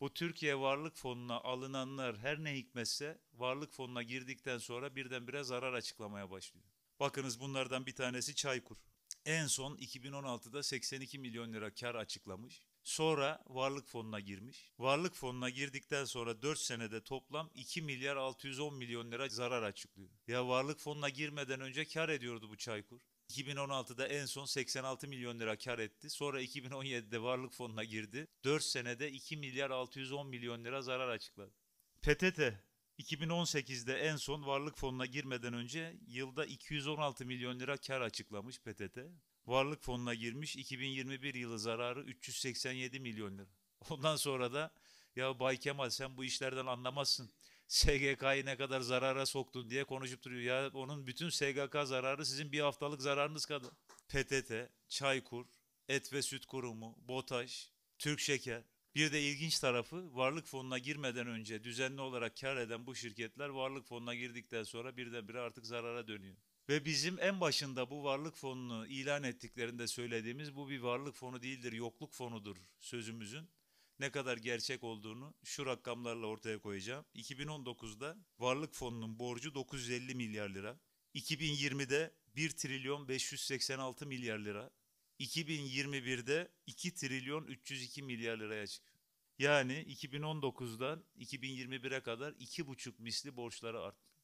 Bu Türkiye Varlık Fonu'na alınanlar her ne hikmetse varlık fonuna girdikten sonra birdenbire zarar açıklamaya başlıyor. Bakınız bunlardan bir tanesi Çaykur. En son 2016'da 82 milyon lira kar açıklamış. Sonra varlık fonuna girmiş. Varlık fonuna girdikten sonra 4 senede toplam 2 milyar 610 milyon lira zarar açıklıyor. Ya varlık fonuna girmeden önce kar ediyordu bu Çaykur. 2016'da en son 86 milyon lira kar etti. Sonra 2017'de varlık fonuna girdi. 4 senede 2 milyar 610 milyon lira zarar açıkladı. PTT 2018'de en son varlık fonuna girmeden önce yılda 216 milyon lira kar açıklamış PTT. Varlık fonuna girmiş 2021 yılı zararı 387 milyon lira. Ondan sonra da ya Bay Kemal sen bu işlerden anlamazsın. SGK'yı ne kadar zarara soktun diye konuşup duruyor. Ya onun bütün SGK zararı sizin bir haftalık zararınız kadar. PTT, Çaykur, Et ve Süt Kurumu, BOTAŞ, Türk Şeker. Bir de ilginç tarafı varlık fonuna girmeden önce düzenli olarak kar eden bu şirketler varlık fonuna girdikten sonra birdenbire artık zarara dönüyor. Ve bizim en başında bu varlık fonunu ilan ettiklerinde söylediğimiz bu bir varlık fonu değildir, yokluk fonudur sözümüzün ne kadar gerçek olduğunu şu rakamlarla ortaya koyacağım. 2019'da varlık fonunun borcu 950 milyar lira. 2020'de 1 trilyon 586 milyar lira. 2021'de 2 trilyon 302 milyar liraya çıkıyor. Yani 2019'dan 2021'e kadar 2,5 misli borçları arttı.